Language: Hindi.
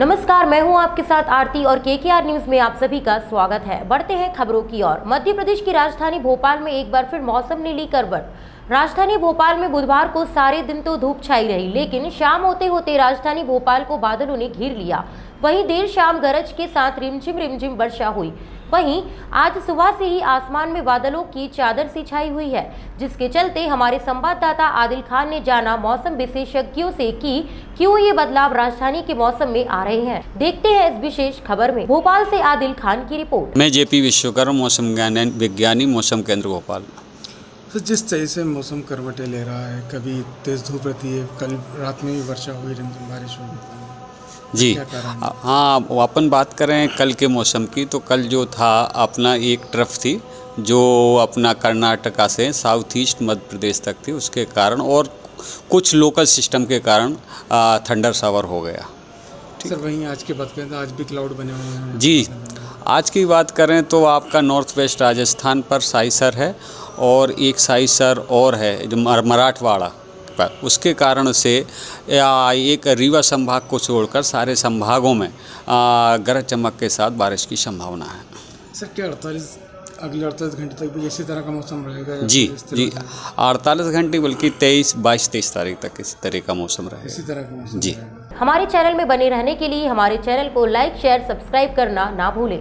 नमस्कार, मैं हूँ आपके साथ आरती और केकेआर न्यूज़ में आप सभी का स्वागत है। बढ़ते हैं खबरों की ओर। मध्य प्रदेश की राजधानी भोपाल में एक बार फिर मौसम ने ली करवट। राजधानी भोपाल में बुधवार को सारे दिन तो धूप छाई रही, लेकिन शाम होते होते राजधानी भोपाल को बादलों ने घेर लिया। वहीं देर शाम गरज के साथ रिमझिम रिमझिम वर्षा हुई। वहीं आज सुबह से ही आसमान में बादलों की चादर सी छाई हुई है, जिसके चलते हमारे संवाददाता आदिल खान ने जाना मौसम विशेषज्ञों से कि क्यों ये बदलाव राजधानी के मौसम में आ रहे हैं। देखते हैं इस विशेष खबर में। भोपाल से आदिल खान की रिपोर्ट। मैं जेपी विश्वकर्मा, मौसम ज्ञान विज्ञानी, मौसम केंद्र भोपाल। तो जिस तरह से मौसम करवटें ले रहा है कभी तेज़ धूप रहती है कल रात में भी वर्षा हुई रिमझिम बारिश हुई जी। क्या कारण हाँ? अपन बात करें कल के मौसम की तो कल जो था अपना एक ट्रफ थी जो अपना कर्नाटका से साउथ ईस्ट मध्य प्रदेश तक थी उसके कारण और कुछ लोकल सिस्टम के कारण थंडर सावर हो गया। सर वहीं आज की बात करें तो आज भी क्लाउड बने हुए हैं। जी। आज की बात करें तो आपका नॉर्थ वेस्ट राजस्थान पर साइसर है और एक साइसर और है जो मर- मराठवाड़ा पर। उसके कारण से एक रीवा संभाग को छोड़कर सारे संभागों में गरज चमक के साथ बारिश की संभावना है। सर क्या अड़तालीस अगले अड़तालीस घंटे तक भी इसी तरह का मौसम रहेगा जी जी। अड़तालीस घंटे बल्कि तेईस बाईस तेईस तारीख तक इसी तरह का मौसम रहेगा। इसी तरह का मौसम जी। हमारे चैनल में बने रहने के लिए हमारे चैनल को लाइक, शेयर, सब्सक्राइब करना ना भूलें।